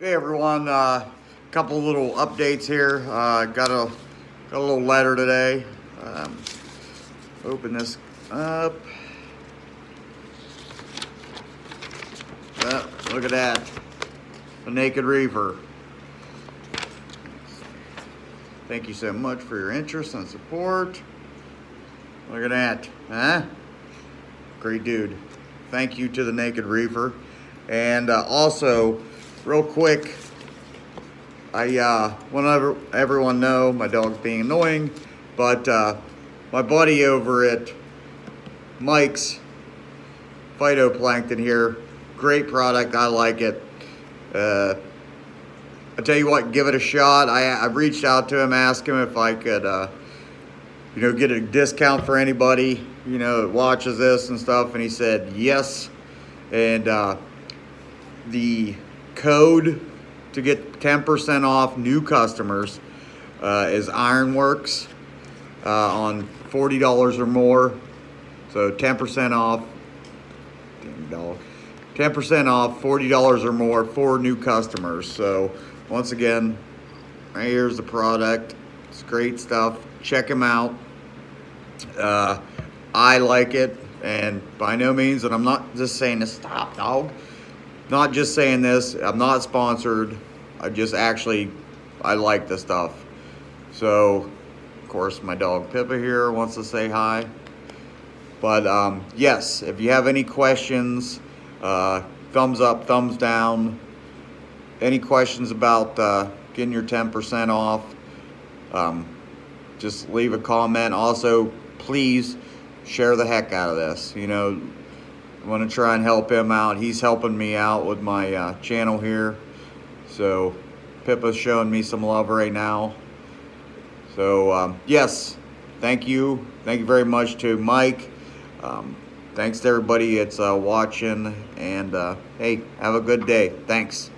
Hey everyone, a uh, couple little updates here. Uh, got a got a little letter today. Um, open this up. Look at that, a naked reefer. Thank you so much for your interest and support. Look at that, huh? Great dude. Thank you to the Naked Reefer. And uh, also, real quick, I uh, want everyone know my dog's being annoying, but uh, my buddy over at Mike's Phytoplankton here, great product. I like it. Uh, I tell you what, give it a shot. I, I reached out to him, asked him if I could, uh, you know, get a discount for anybody, you know, that watches this and stuff. And he said yes. And uh, the code to get 10% off new customers uh, is Ironworks uh, on $40 or more. So 10% off, damn dog, 10% off, $40 or more for new customers. So once again, here's the product. It's great stuff. Check them out. Uh, I like it, and by no means, and I'm not just saying to stop, dog. Not just saying this. I'm not sponsored. I just actually, I like the stuff. So, of course, my dog Pippa here wants to say hi. But um, yes, if you have any questions, uh, thumbs up, thumbs down. Any questions about uh, getting your 10% off, um, just leave a comment. Also, please share the heck out of this. You know, want to try and help him out. He's helping me out with my uh, channel here. So Pippa's showing me some love right now. So um, yes, thank you. Thank you very much to Mike. Um, thanks to everybody that's uh, watching. And uh, hey, have a good day. Thanks.